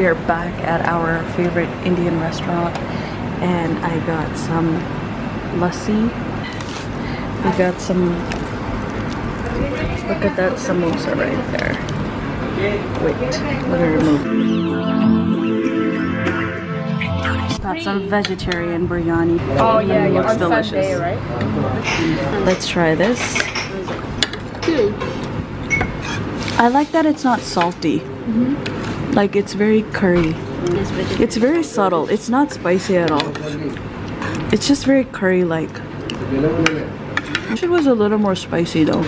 we are back at our favorite Indian restaurant and I got some lassi. We got some, look at that samosa right there. Wait, let me remove. Got some vegetarian biryani. Oh yeah, Mm, yeah. looks On delicious. Sunday, right? Let's try this. Two. I like that it's not salty. Like it's very curry. It's very subtle. It's not spicy at all. It's just very curry like. Wish it was a little more spicy though.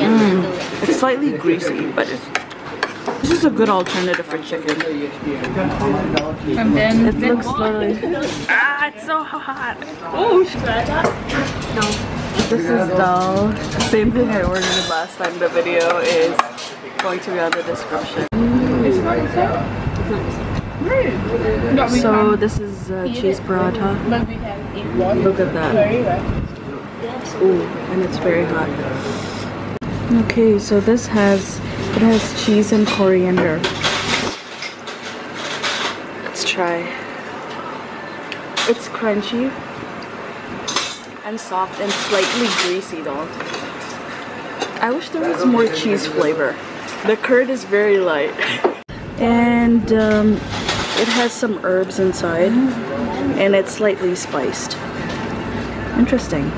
Mm. It's slightly greasy, but this is a good alternative for chicken. And then It looks literally. Ah, it's so hot. Oh, that. This is dal. Same thing I ordered last time. The video is going to be on the description. So this is uh, cheese paratha. Look at that. Ooh, and it's very hot. Okay, so this has it has cheese and coriander. Let's try. It's crunchy and soft and slightly greasy though. I wish there was more cheese flavor. The curd is very light. And um, it has some herbs inside and it's slightly spiced. Interesting.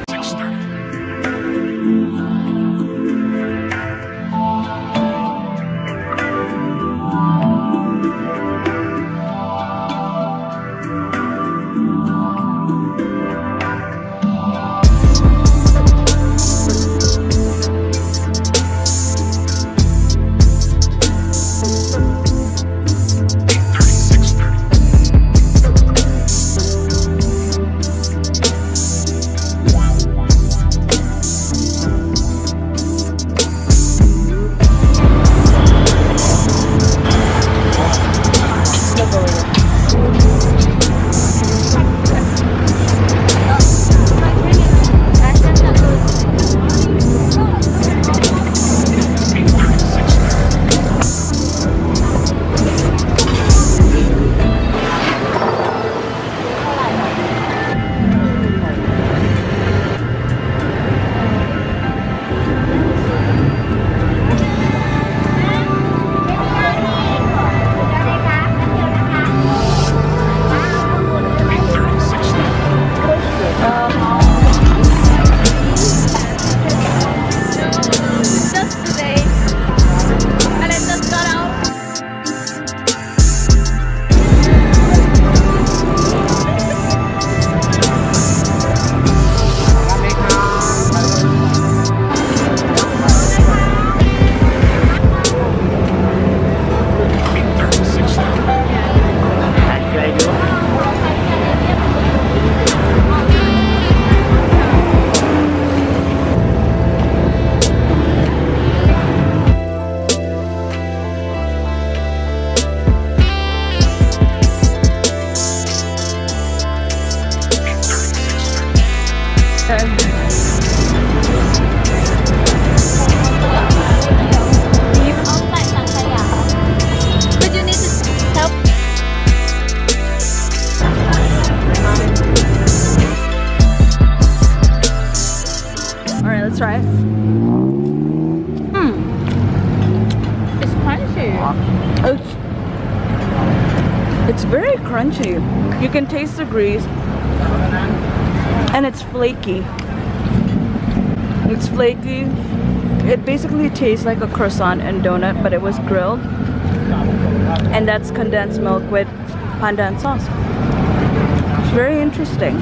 Try it. Hmm. It's crunchy. It's, it's very crunchy. You can taste the grease. And it's flaky. It's flaky. It basically tastes like a croissant and donut, but it was grilled. And that's condensed milk with pandan sauce. It's very interesting.